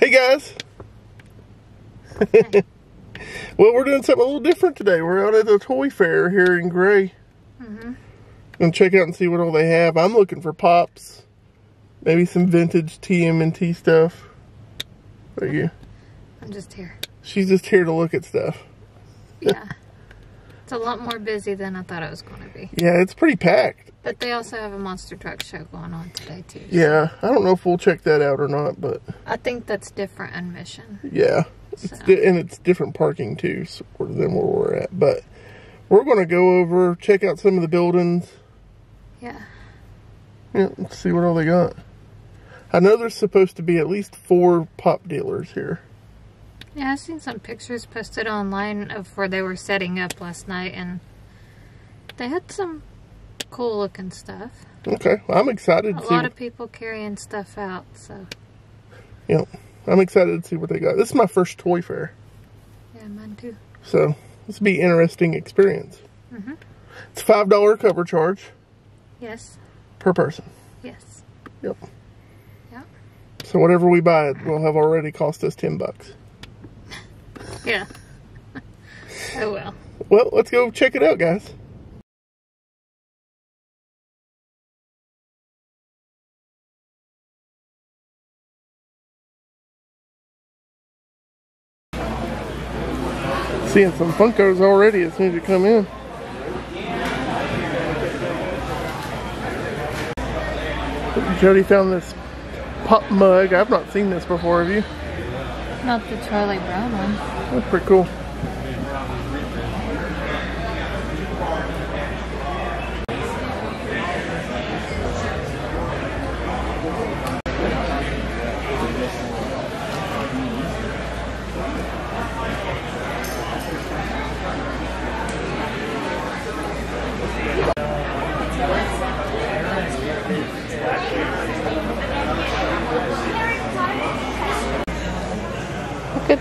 Hey guys. well, we're doing something a little different today. We're out at the toy fair here in Gray. Mm-hmm. Gonna check out and see what all they have. I'm looking for pops, maybe some vintage TMNT stuff. There you. I'm just here. She's just here to look at stuff. Yeah. it's a lot more busy than I thought it was going to be. Yeah, it's pretty packed. But they also have a monster truck show going on today too. Yeah, I don't know if we'll check that out or not, but I think that's different in Mission. yeah, it's So. di- and it's different parking too so, than where we're at. But we're gonna go over check out some of the buildings. Yeah. Yeah, let's see what all they got. I know there's supposed to be at least four pop dealers here. Yeah, I've seen some pictures posted online of where they were setting up last night and they had some cool looking stuff. Okay, well, I'm excited A to see. lot of people carrying stuff out, so Yep, I'm excited to see what they got. This is my first toy fair, yeah, mine too. so this will be an interesting experience. Mhm. It's five dollar cover charge Yes. per person. Yes. Yep. Yep. So whatever we buy, it will have already cost us ten bucks. Yeah. oh well. Well, let's go check it out, guys. Seeing some Funkos already as soon as you come in. Jody found this pop mug. I've not seen this before, have you? Not the Charlie Brown one. That's pretty cool.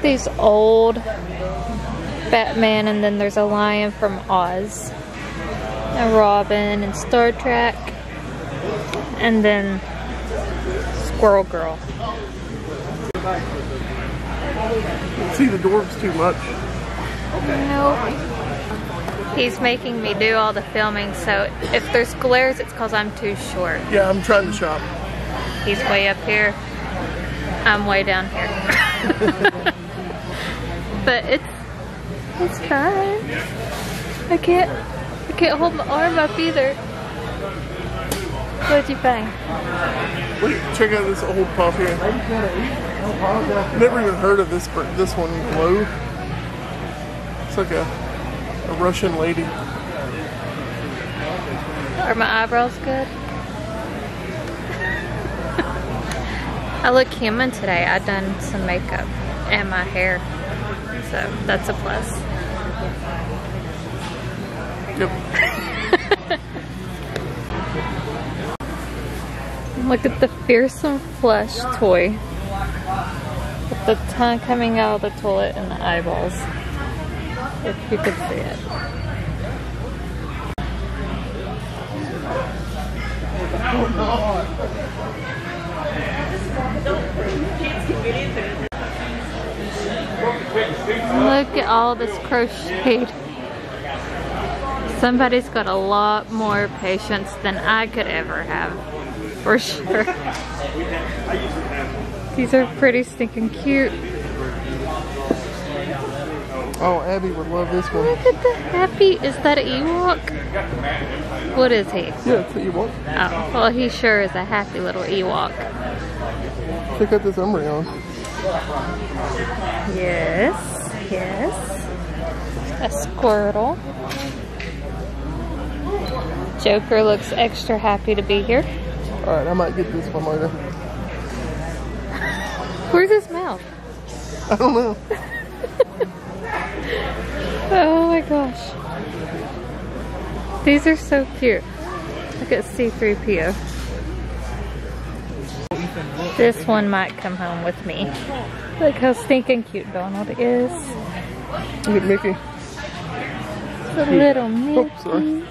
These old Batman, and then there's a lion from Oz, a Robin, and Star Trek, and then Squirrel Girl. See the dwarves too much. Nope. He's making me do all the filming, so if there's glares, it's because I'm too short. Yeah, I'm trying to shop. He's way up here. I'm way down here. but it's it's fine. I can't I can't hold my arm up either. What'd you find? Look, check out this old pop here. Never even heard of this this one, Glow. It's like a, a Russian lady. Are my eyebrows good? I look human today. I done some makeup and my hair. So that's a plus. Yep. Look at the fearsome flesh toy. With the tongue coming out of the toilet and the eyeballs. If you could see it. Oh, Look at all this crocheted. Somebody's got a lot more patience than I could ever have. For sure. These are pretty stinking cute. Oh, Abby would love this one. Look at the happy. Is that an Ewok? What is he? Yeah, what you want. Oh, well, he sure is a happy little Ewok. Check out this Umbreon. Yes, yes. A Squirtle. Joker looks extra happy to be here. Alright, I might get this one later. Where's his mouth? I don't know. Oh my gosh. These are so cute. Look at C3PO. This one might come home with me. Look how stinking cute Donald is. Look at Mickey. The little Mickey. Oh, sorry.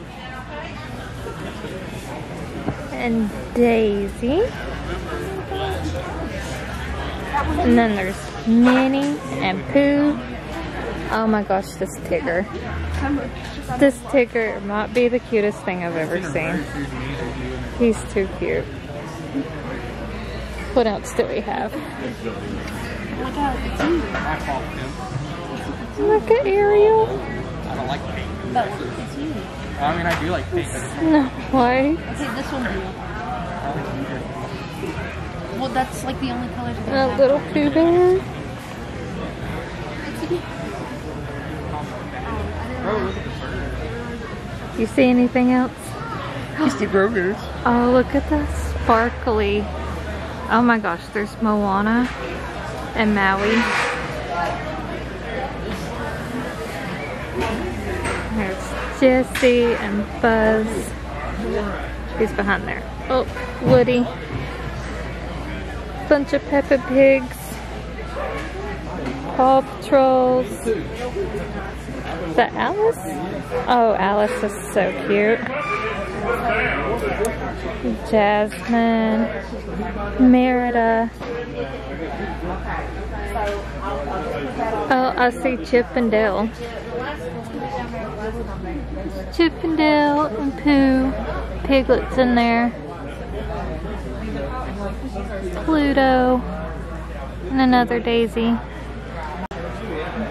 And Daisy. And then there's Minnie and Pooh. Oh my gosh, this Tigger. This Tigger might be the cutest thing I've ever seen. He's too cute. What else do we have? Look at Ariel. I don't like pink. But it's you. I mean, I do like pink. but it's- No way. Okay, this one's you. Well, that's like the only colors that I A have. little Pooh Bear. You see anything else? Just the Grogers. Oh, look at that sparkly. Oh my gosh, there's Moana and Maui. There's Jesse and Buzz. Who's behind there? Oh, Woody. Bunch of Peppa Pigs. Paw Patrols. Is that Alice? Oh, Alice is so cute. Jasmine, Merida. Oh, I see Chip and Dale. Chip and Dale and Pooh. Piglet's in there. Pluto. And another Daisy.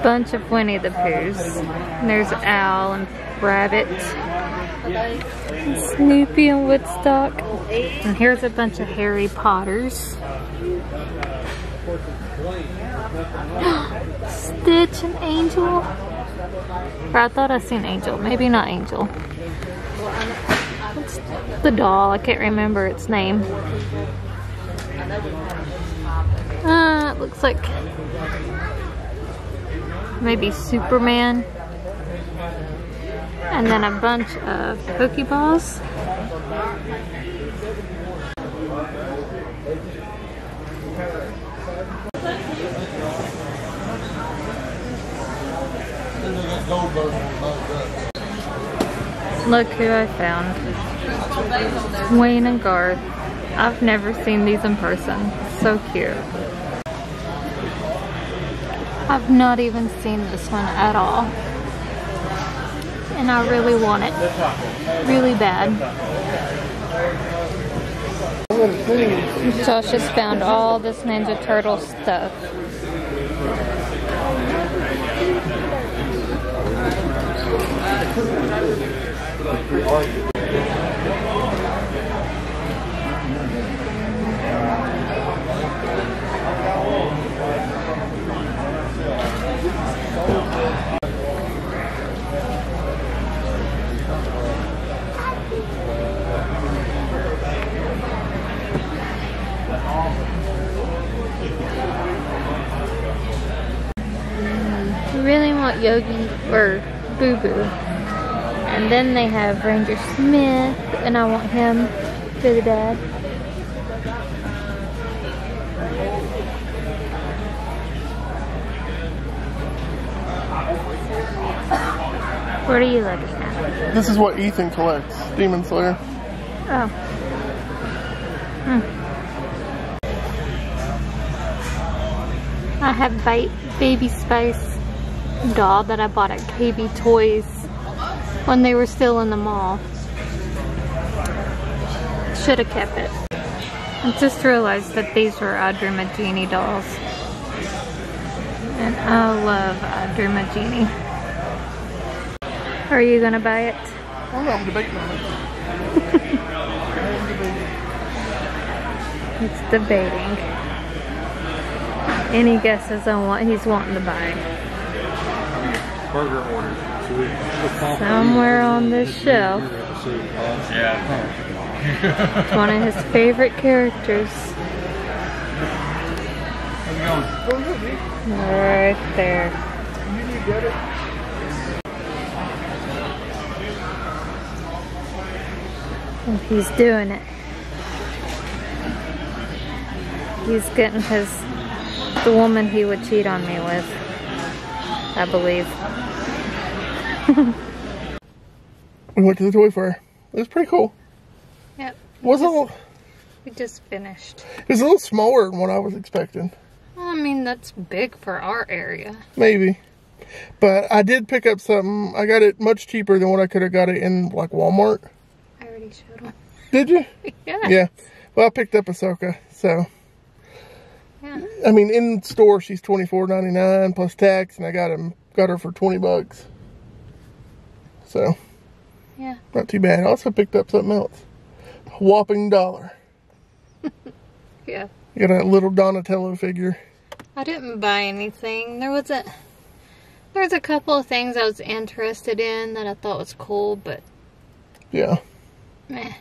Bunch of Winnie the Poohs. And there's Al and Rabbit. Snoopy and Woodstock. And here's a bunch of Harry Potters. Stitch and Angel. Or I thought I seen Angel. Maybe not Angel. It's the doll. I can't remember its name. Uh, it looks like maybe Superman. And then a bunch of Pokeballs. Look who I found. Wayne and Garth. I've never seen these in person. So cute. I've not even seen this one at all. And I really want it. Really bad. Josh just found all this Ninja Turtle stuff. Really want Yogi or Boo Boo. And then they have Ranger Smith, and I want him really bad. What are you looking at? This is what Ethan collects. Demon Slayer. Oh. Hmm. I have ba Baby Spice doll that I bought at KB Toys when they were still in the mall. Should have kept it. I just realized that these were Audrey Magini dolls. And I love Audrey Magini. Are you gonna buy it? Oh I'm debating on it. It's debating. Any guesses on what he's wanting to buy? Burger order. So we, we'll call for Somewhere on this shelf. Yeah. It's one of his favorite characters. How's it going? Right there. You need to get it. And he's doing it. He's getting his the woman he would cheat on me with. I believe. We went to the toy fair. It was pretty cool. Yep. It was a little, We just finished. it was a little smaller than what I was expecting. Well, I mean, that's big for our area. maybe. But I did pick up something. I got it much cheaper than what I could have got it in like Walmart. I already showed them. Did you? Yeah. Yeah. Well, I picked up Ahsoka, so Yeah. I mean, in store she's twenty four ninety nine plus tax, and I got him got her for twenty bucks. So Yeah. not too bad. I also picked up something else, a whopping dollar. Yeah. I got a little Donatello figure. I didn't buy anything. There was a there was a couple of things I was interested in that I thought was cool, but Yeah, meh.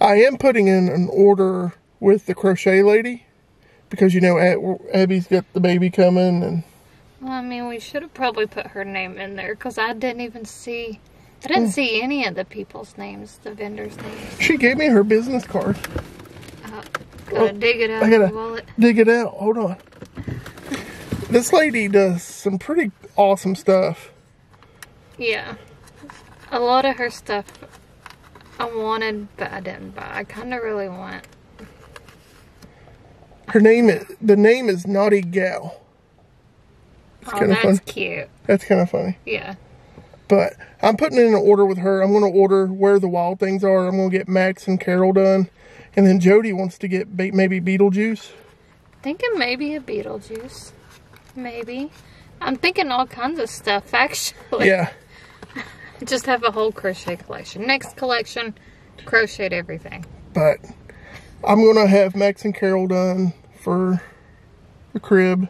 I am putting in an order with the crochet lady because you know Abby's got the baby coming, and Well, I mean, we should have probably put her name in there because I didn't even see. I didn't see any of the people's names, the vendors' names. she gave me her business card. Uh, gotta dig it out I gotta wallet. dig it out. Hold on. This lady does some pretty awesome stuff. Yeah, a lot of her stuff I wanted, but I didn't buy. I kind of really want. Her name is the name is Naughty Gal. Oh, kinda that's fun. cute. That's kind of funny. Yeah. But I'm putting in an order with her. I'm going to order where the wild things are. I'm going to get Max and Carol done, and then Jody wants to get ba- maybe Beetlejuice. Thinking maybe a Beetlejuice. Maybe. I'm thinking all kinds of stuff, actually. Yeah, Just have a whole crochet collection. Next collection, crocheted everything. but I'm going to have Max and Carol done for the crib.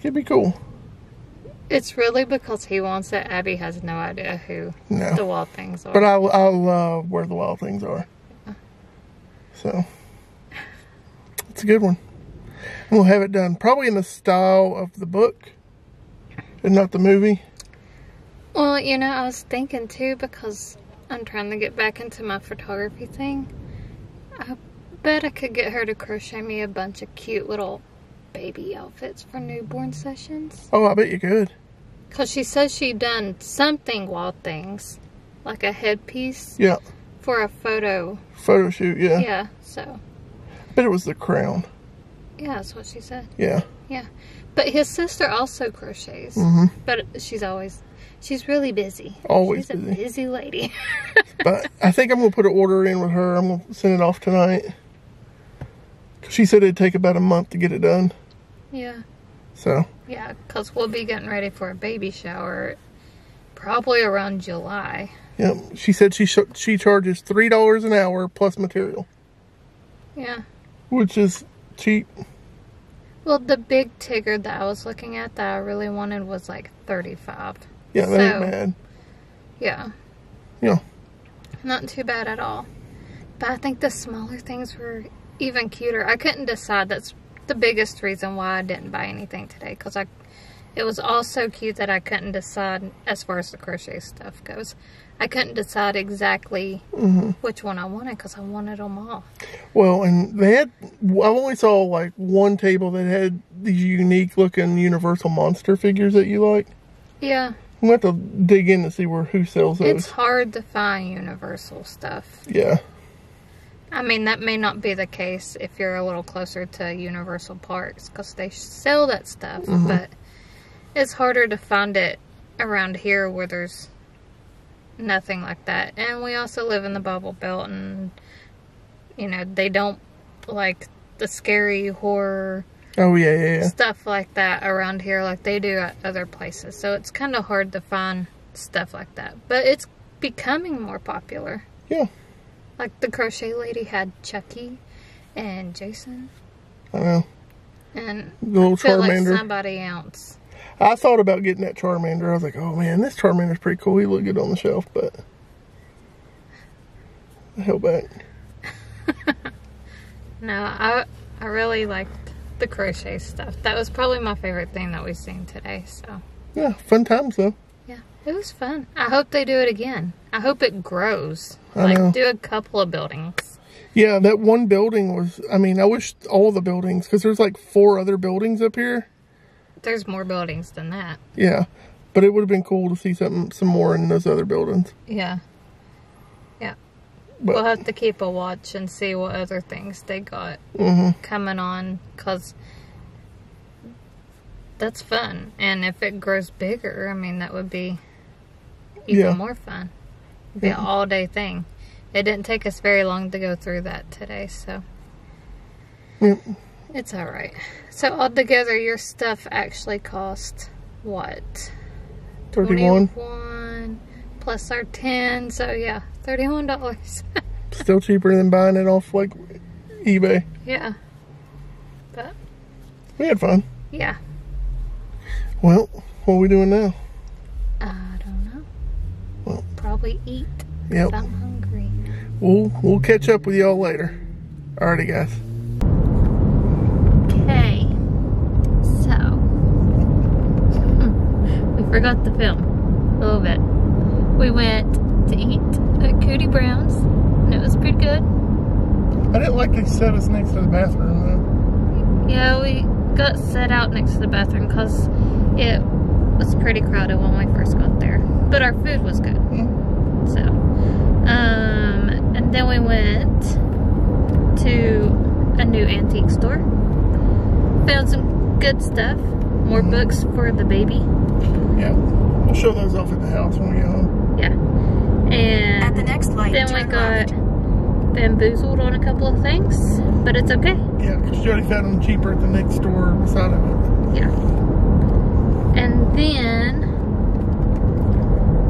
It'd be cool. It's really because he wants it. Abby has no idea who No. the wild things are. But I, I love where the wild things are. So, it's a good one. And we'll have it done probably in the style of the book and not the movie. well, you know, I was thinking too because I'm trying to get back into my photography thing. I bet I could get her to crochet me a bunch of cute little baby outfits for newborn sessions. Oh, I bet you could. Because she says she done something wild things, like a headpiece Yeah, for a photo. photo shoot. Yeah. Yeah, so, But it was the crown. yeah, that's what she said. Yeah. Yeah. But his sister also crochets, Mm -hmm. but she's always, she's really busy. Always she's busy. a busy lady. But I think I'm gonna put an order in with her. I'm gonna send it off tonight. She said it'd take about a month to get it done. yeah, So yeah, because we'll be getting ready for a baby shower probably around July. yeah, she said she sh- she charges three dollars an hour plus material, Yeah. which is cheap. Well, the big Tigger that I was looking at that I really wanted was like 35. Yeah, that So- ain't bad. Yeah. Yeah. Not too bad at all. But I think the smaller things were even cuter. I couldn't decide. That's the biggest reason why I didn't buy anything today. Because I, it was all so cute that I couldn't decide as far as the crochet stuff goes. I couldn't decide exactly hmm which one I wanted because I wanted them all. Well, and they had. I only saw like one table that had these unique looking Universal monster figures that you like. Yeah, I'm gonna have to dig in to see where who sells those. it's hard to find universal stuff. yeah, I mean, that may not be the case if you're a little closer to Universal Parks because they sell that stuff, Mhm. but it's harder to find it around here where there's nothing like that. And we also live in the Bible Belt, and you know, they don't like the scary horror Oh yeah, yeah, yeah. stuff like that around here like they do at other places. So it's kind of hard to find stuff like that, but it's becoming more popular. Yeah. Like the crochet lady had Chucky and Jason I know. and The little I feel like somebody else. I thought about getting that Charmander. I was like, oh man, this Charmander's pretty cool. He looked good on the shelf, but I held back. No, I I really liked the crochet stuff. That was probably my favorite thing that we've seen today. So Yeah, fun times though. Yeah, it was fun. I hope they do it again. I hope it grows. I like know. do a couple of buildings. Yeah, that one building was. I mean, I wish all the buildings because there's like four other buildings up here. There's more buildings than that. Yeah, but it would have been cool to see something, some more in those other buildings. Yeah. But we'll have to keep a watch and see what other things they got hmm coming on because that's fun. And if it grows bigger, I mean, that would be even Yeah. more fun. It'd be Yeah. an mm-hmm. all day thing. It didn't take us very long to go through that today, so Yep. it's all right. So altogether, your stuff actually cost what? 31. 21 plus our 10, so yeah, $31. Still cheaper than buying it off like eBay. yeah. But We had fun. yeah, Well, what are we doing now? I don't know. Well. Probably eat. Yep. I'm hungry. We'll we'll catch up with y'all later. Alrighty, guys. Okay, so we forgot the film a little bit. We went to eat at Cootie Brown's, and it was pretty good. I didn't like they set us next to the bathroom though. Yeah, we got set out next to the bathroom because it was pretty crowded when we first got there, but our food was good. Mm-hmm. So, um, and then we went to a new antique store. Found some good stuff. More books for the baby. Yeah. We'll show those off at the house when we get home. Yeah. At the And next light, then we got left. bamboozled on a couple of things, but it's okay. Yeah, because Jody found them cheaper at the next store beside of it. Yeah. And then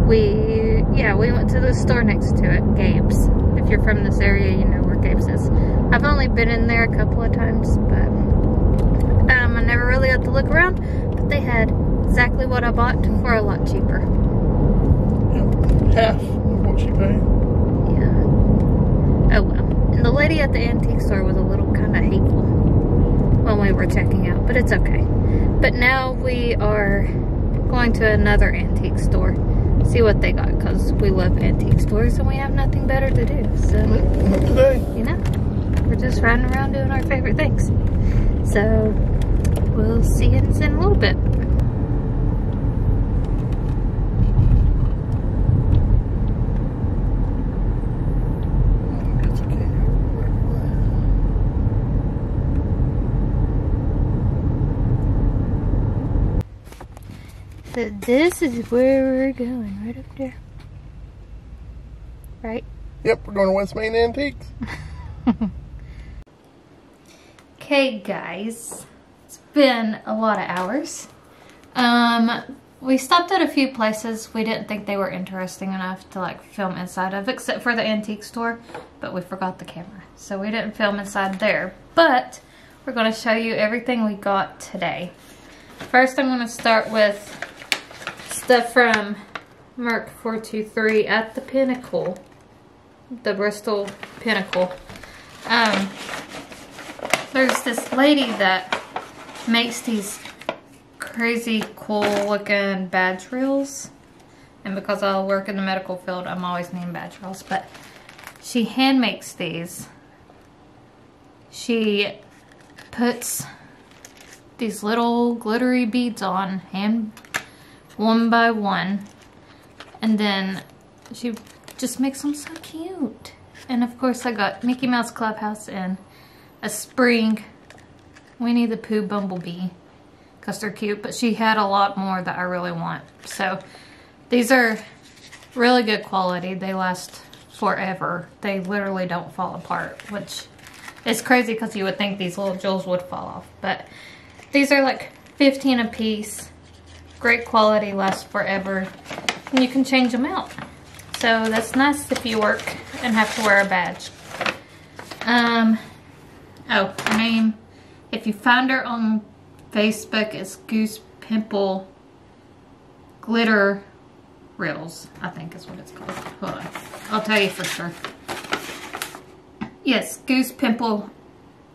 we, yeah, we went to the store next to it, Gabe's. If you're from this area, you know where Gabe's is. I've only been in there a couple of times, but um, I never really got to look around. But they had exactly what I bought for a lot cheaper. Yep. Half of what she paid. Yeah. Oh well. And the lady at the antique store was a little kind of hateful when we were checking out, but it's okay. But now we are going to another antique store, see what they got, because we love antique stores and we have nothing better to do. So, Not today. you know, we're just riding around doing our favorite things. So, we'll see you in a little bit. Guess I can't get over So this is where we're going, right up there. Right? Yep, we're going to West Main Antiques. Okay, guys, it's been a lot of hours. Um, we stopped at a few places we didn't think they were interesting enough to like film inside of, except for the antique store, but we forgot the camera, so we didn't film inside there. But we're going to show you everything we got today. First, I'm going to start with stuff from Mark 423 at the Pinnacle, the Bristol Pinnacle. Um, there's this lady that makes these crazy cool looking badge reels. And because I work in the medical field, I'm always needing badge reels. But she hand makes these. She puts these little glittery beads on hand one by one. And then she just makes them so cute. And of course I got Mickey Mouse Clubhouse and a spring Winnie the Pooh Bumblebee because they're cute, but she had a lot more that I really want. So these are really good quality. They last forever. They literally don't fall apart, which is crazy because you would think these little jewels would fall off. But these are like 15 a piece. Great quality, lasts forever. And you can change them out. So that's nice if you work and have to wear a badge. Um, oh, her name, if you find her on Facebook, it's Goose Pimple Glitter Reels, I think is what it's called. Hold on, I'll tell you for sure. Yes, Goose Pimple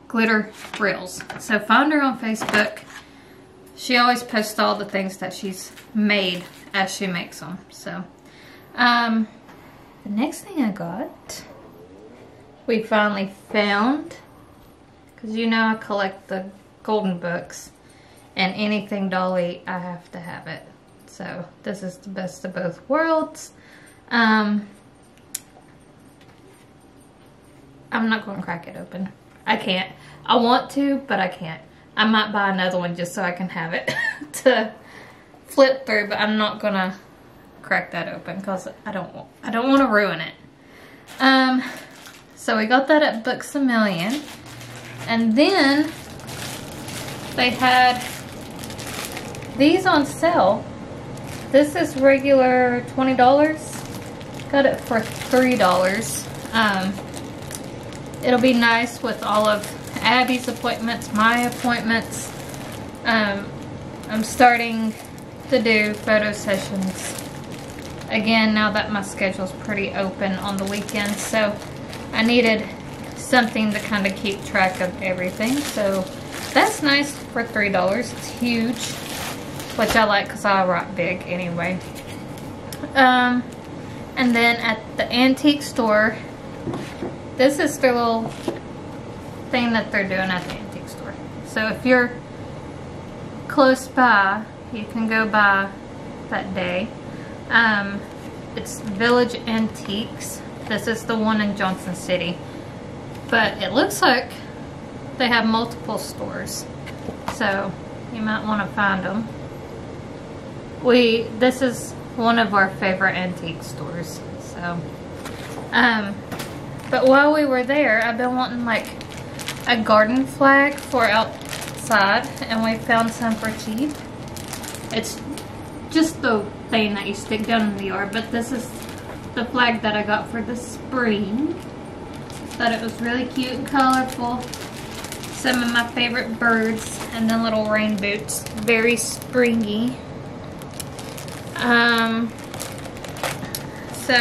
Glitter Reels. So find her on Facebook. She always posts all the things that she's made as she makes them. So, um, the next thing I got, we finally found, because you know I collect the golden books, and anything Dolly, I have to have it. So this is the best of both worlds. Um, I'm not going to crack it open. I can't. I want to, but I can't. I might buy another one just so I can have it to flip through, but I'm not gonna crack that open because I don't want I don't want to ruin it. Um, so we got that at Books a Million, and then they had these on sale. This is regular twenty dollars. Got it for three dollars. Um, it'll be nice with all of Abby's appointments, my appointments. Um, I'm starting to do photo sessions again now that my schedule's pretty open on the weekends. So I needed something to kind of keep track of everything. So that's nice for $3. It's huge, which I like because I write big anyway. Um, and then at the antique store, this is their little thing that they're doing at the antique store. So if you're close by, you can go by that day. Um, it's Village Antiques. This is the one in Johnson City. But it looks like they have multiple stores. So you might want to find them. We, this is one of our favorite antique stores. So, um, but while we were there, I've been wanting like a garden flag for outside and we found some for cheap. It's just the thing that you stick down in the yard, but this is the flag that I got for the spring. Thought it was really cute and colorful. Some of my favorite birds and then little rain boots. Very springy. Um, so,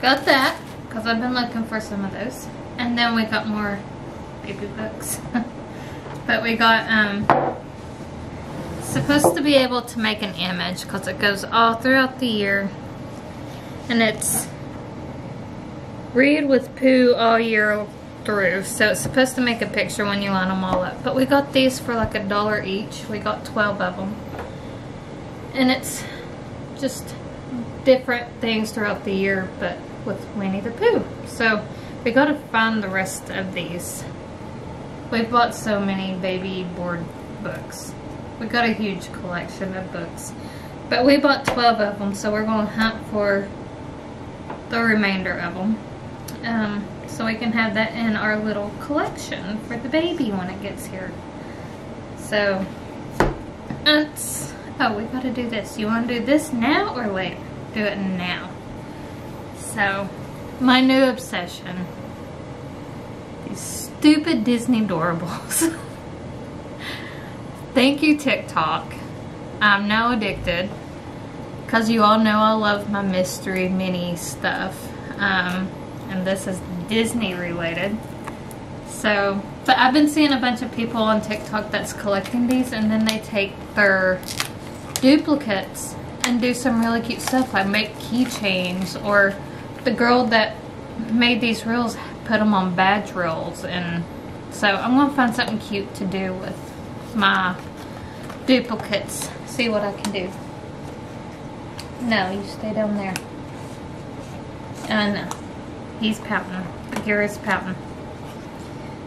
got that because I've been looking for some of those. And then we got more baby books. but we got, um, supposed to be able to make an image because it goes all throughout the year. And it's read with Pooh all year through. So it's supposed to make a picture when you line them all up. But we got these for like a dollar each. We got 12 of them. And it's just different things throughout the year, but with Winnie the Pooh. So we got to find the rest of these. We bought so many baby board books. We got a huge collection of books. But we bought 12 of them, so we're to hunt for the remainder of them. Um, so we can have that in our little collection for the baby when it gets here. So, that's, oh, we got to do this. You want to do this now or later? Do it now. So, my new obsession. These stupid Disney doorables. Thank you, TikTok. I'm now addicted. Because you all know I love my mystery mini stuff. Um, and this is Disney related. So, but I've been seeing a bunch of people on TikTok that's collecting these and then they take their duplicates and do some really cute stuff like make keychains or the girl that made these reels put them on badge reels and so I'm going to find something cute to do with my duplicates. See what I can do. No, you stay down there. No. He's pouting. Garrett's pouting.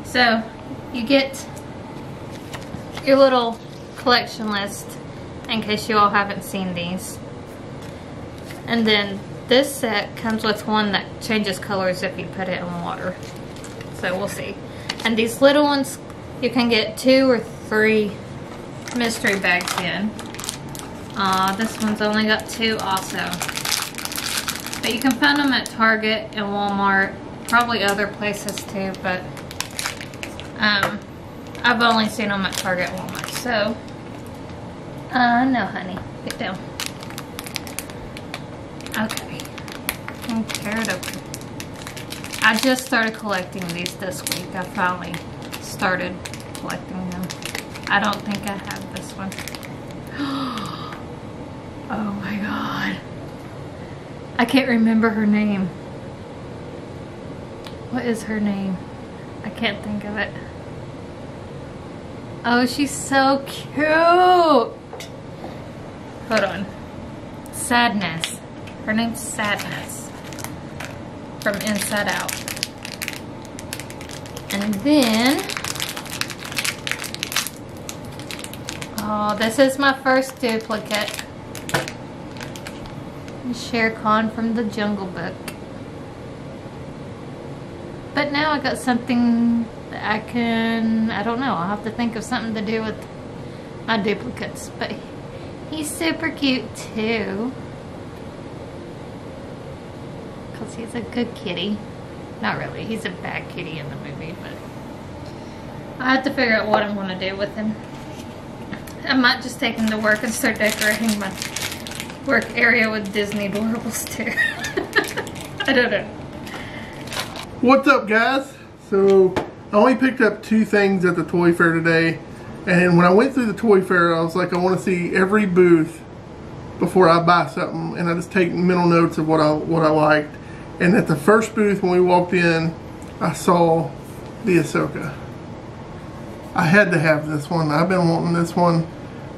So, you get your little collection list in case you all haven't seen these. And then this set comes with one that changes colors if you put it in water. So we'll see. And these little ones, you can get two or three mystery bags in. Uh, this one's only got two also. But you can find them at Target and Walmart, probably other places too, but um, I've only seen them at Target Walmart. So, uh, no honey, get down. Okay, and tear it open. I just started collecting these this week. I finally started collecting them. I don't think I have this one. Oh my god. I can't remember her name. What is her name? I can't think of it. Oh, she's so cute. Hold on. Sadness. Her name's Sadness. From Inside Out. And then Oh, this is my first duplicate. Shere Khan from the Jungle Book. But now I got something that I can, I don't know, I'll have to think of something to do with my duplicates. But he's super cute too. Because he's a good kitty. Not really, he's a bad kitty in the movie, but I have to figure out what I'm going to do with him. I might just take him to work and start decorating my work area with Disney Doorables too. I don't know. What's up guys? So I only picked up two things at the toy fair today and when I went through the toy fair I was like I want to see every booth before I buy something and I just take mental notes of what I what I liked and at the first booth when we walked in I saw the Ahsoka. I had to have this one. I've been wanting this one.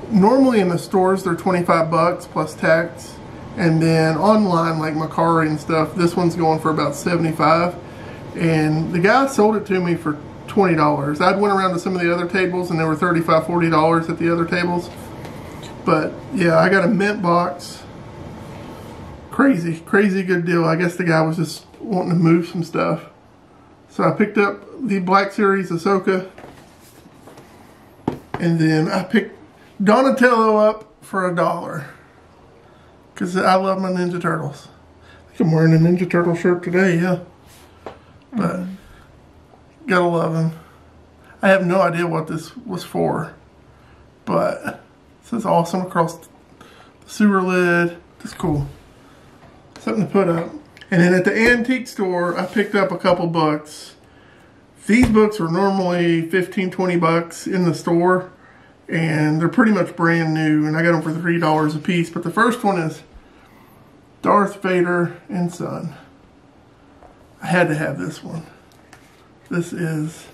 Normally in the stores they're 25 bucks plus tax and then online like Mercari and stuff this one's going for about 75 and the guy sold it to me for $20. I'd went around to some of the other tables and they were $35, $40 at the other tables. But yeah, I got a mint box. Crazy, crazy good deal. I guess the guy was just wanting to move some stuff. So I picked up the Black Series Ahsoka. And then I picked Donatello up for a dollar. Because I love my Ninja Turtles. I think I'm wearing a Ninja Turtle shirt today, yeah. But gotta love him. I have no idea what this was for, but it says awesome across the sewer lid. That's cool. Something to put up. And then at the antique store, I picked up a couple books. These books are normally 15, 20 bucks in the store, and they're pretty much brand new, and I got them for $3 a piece. But the first one is Darth Vader and Son. I had to have this one. This is,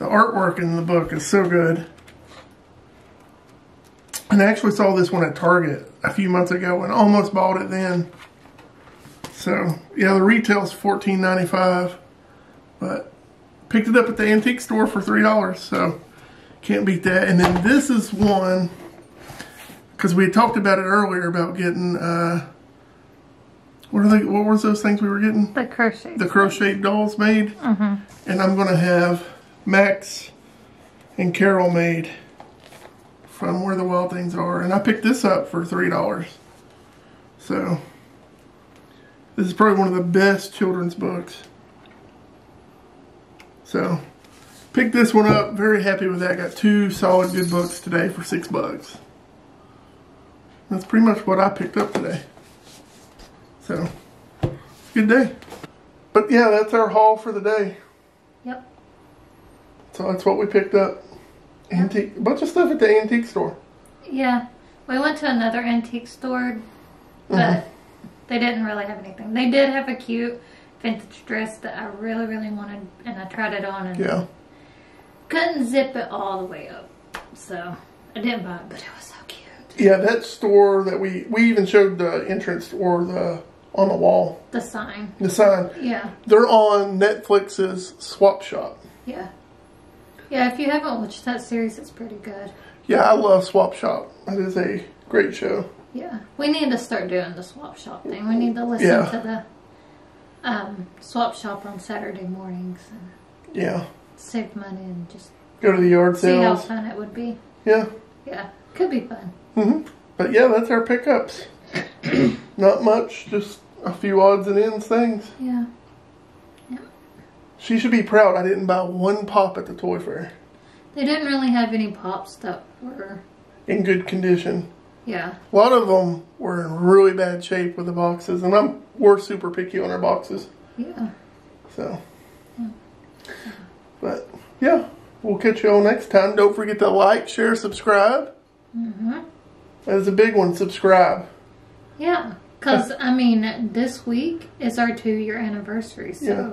the artwork in the book is so good. And I actually saw this one at Target a few months ago and almost bought it then. So, yeah, the retail's $14.95, but picked it up at the antique store for $3, so can't beat that. And then this is one, because we had talked about it earlier about getting, uh, what are they, what was those things we were getting? The crochet. the crochet dolls made. And I'm going to have Max and Carol made from Where the Wild Things Are. And I picked this up for $3. So, this is probably one of the best children's books. So, picked this one up. Very happy with that. Got two solid good books today for six bucks. That's pretty much what I picked up today. So, good day. But yeah, that's our haul for the day. Yep. So that's what we picked up. Antique, a bunch of stuff at the antique store. Yeah. We went to another antique store, but Mm-hmm. They didn't really have anything. They did have a cute vintage dress that I really, really wanted, and I tried it on and Yeah. couldn't zip it all the way up. So I didn't buy it, but it was so cute. Yeah, that store that we, we even showed the entrance or the, on the wall, The sign. the sign. Yeah. They're on Netflix's Swap Shop. Yeah. Yeah, if you haven't watched that series, it's pretty good. Yeah, I love Swap Shop. That is a great show. Yeah. We need to start doing the swap shop thing. We need to listen Yeah. to the um, swap shop on Saturday mornings and Yeah. save money and just Go to the yard sale. see how fun it would be. Yeah. Yeah. Could be fun. hmm But yeah, that's our pickups. Not much, just a few odds and ends things. Yeah. She should be proud I didn't buy one pop at the toy fair. They didn't really have any pops that were, In good condition. Yeah. A lot of them were in really bad shape with the boxes, and I'm we're super picky on our boxes. Yeah. So, Yeah. but yeah, we'll catch you all next time. Don't forget to like, share, subscribe. Mm-hmm. That is a big one. Subscribe. Yeah. Because, I mean, this week is our two year anniversary. So Yeah.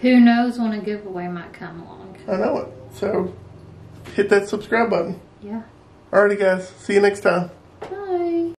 who knows when a giveaway might come along. I know it. So hit that subscribe button. Yeah. Alrighty, guys. See you next time. Bye.